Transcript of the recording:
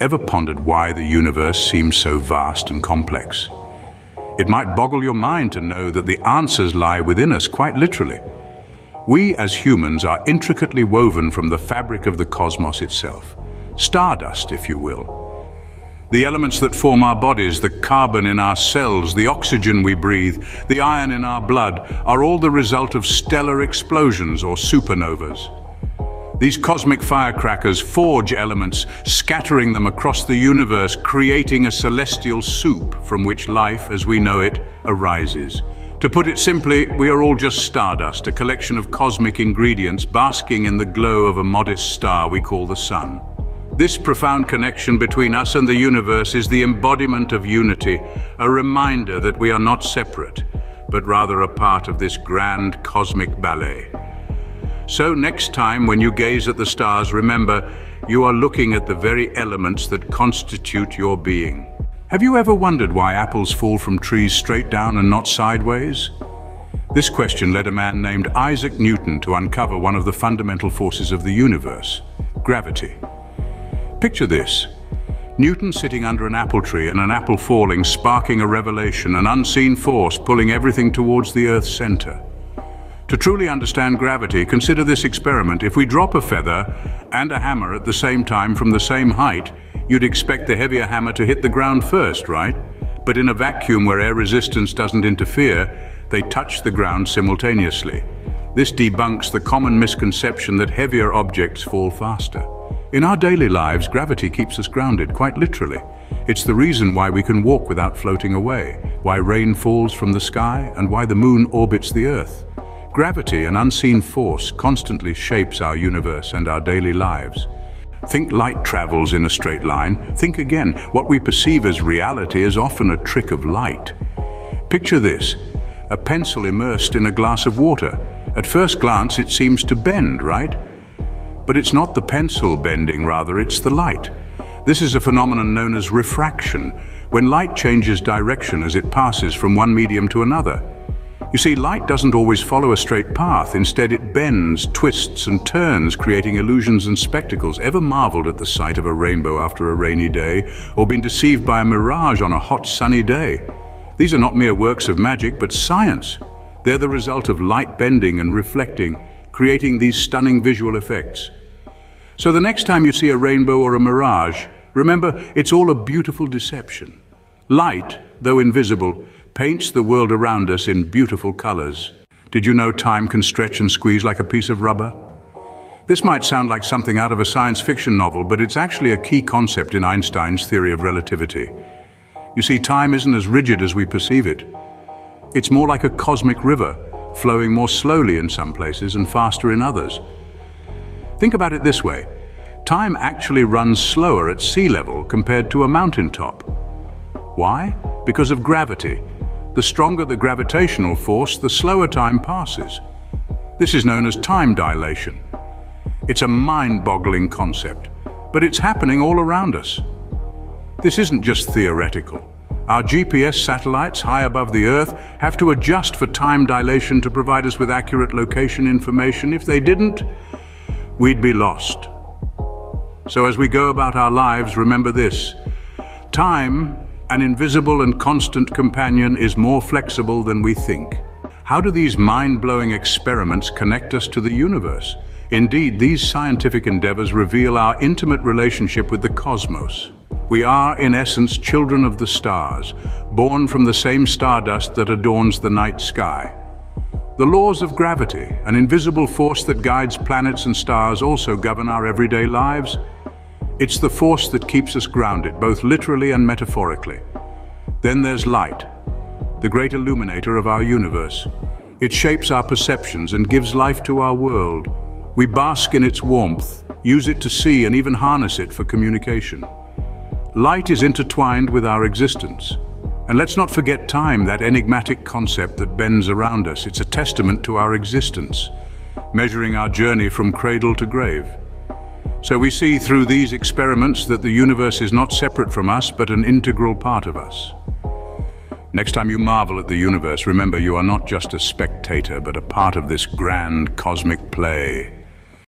Ever pondered why the universe seems so vast and complex? It might boggle your mind to know that the answers lie within us quite literally. We as humans are intricately woven from the fabric of the cosmos itself. Stardust, if you will. The elements that form our bodies, the carbon in our cells, the oxygen we breathe, the iron in our blood, are all the result of stellar explosions or supernovas. These cosmic firecrackers forge elements, scattering them across the universe, creating a celestial soup from which life, as we know it, arises. To put it simply, we are all just stardust, a collection of cosmic ingredients basking in the glow of a modest star we call the sun. This profound connection between us and the universe is the embodiment of unity, a reminder that we are not separate, but rather a part of this grand cosmic ballet. So next time when you gaze at the stars, remember, you are looking at the very elements that constitute your being. Have you ever wondered why apples fall from trees straight down and not sideways? This question led a man named Isaac Newton to uncover one of the fundamental forces of the universe, gravity. Picture this. Newton sitting under an apple tree and an apple falling, sparking a revelation, an unseen force pulling everything towards the Earth's center. To truly understand gravity, consider this experiment. If we drop a feather and a hammer at the same time from the same height, you'd expect the heavier hammer to hit the ground first, right? But in a vacuum where air resistance doesn't interfere, they touch the ground simultaneously. This debunks the common misconception that heavier objects fall faster. In our daily lives, gravity keeps us grounded, quite literally. It's the reason why we can walk without floating away, why rain falls from the sky, and why the moon orbits the Earth. Gravity, an unseen force, constantly shapes our universe and our daily lives. Think light travels in a straight line. Think again, what we perceive as reality is often a trick of light. Picture this, a pencil immersed in a glass of water. At first glance, it seems to bend, right? But it's not the pencil bending, rather, it's the light. This is a phenomenon known as refraction, when light changes direction as it passes from one medium to another. You see, light doesn't always follow a straight path. Instead, it bends, twists, and turns, creating illusions and spectacles. Ever marveled at the sight of a rainbow after a rainy day, or been deceived by a mirage on a hot, sunny day? These are not mere works of magic, but science. They're the result of light bending and reflecting, creating these stunning visual effects. So the next time you see a rainbow or a mirage, remember it's all a beautiful deception. Light, though invisible, paints the world around us in beautiful colors. Did you know time can stretch and squeeze like a piece of rubber? This might sound like something out of a science fiction novel, but it's actually a key concept in Einstein's theory of relativity. You see, time isn't as rigid as we perceive it. It's more like a cosmic river, flowing more slowly in some places and faster in others. Think about it this way. Time actually runs slower at sea level compared to a mountaintop. Why? Because of gravity. The stronger the gravitational force, the slower time passes. This is known as time dilation. It's a mind-boggling concept, but it's happening all around us. This isn't just theoretical. Our GPS satellites high above the Earth have to adjust for time dilation to provide us with accurate location information. If they didn't, we'd be lost. So as we go about our lives, remember this. Time, an invisible and constant companion, is more flexible than we think. How do these mind-blowing experiments connect us to the universe? Indeed, these scientific endeavors reveal our intimate relationship with the cosmos. We are, in essence, children of the stars, born from the same stardust that adorns the night sky. The laws of gravity, an invisible force that guides planets and stars, also govern our everyday lives. It's the force that keeps us grounded, both literally and metaphorically. Then there's light, the great illuminator of our universe. It shapes our perceptions and gives life to our world. We bask in its warmth, use it to see and even harness it for communication. Light is intertwined with our existence. And let's not forget time, that enigmatic concept that bends around us. It's a testament to our existence, measuring our journey from cradle to grave. So we see through these experiments that the universe is not separate from us, but an integral part of us. Next time you marvel at the universe, remember you are not just a spectator, but a part of this grand cosmic play.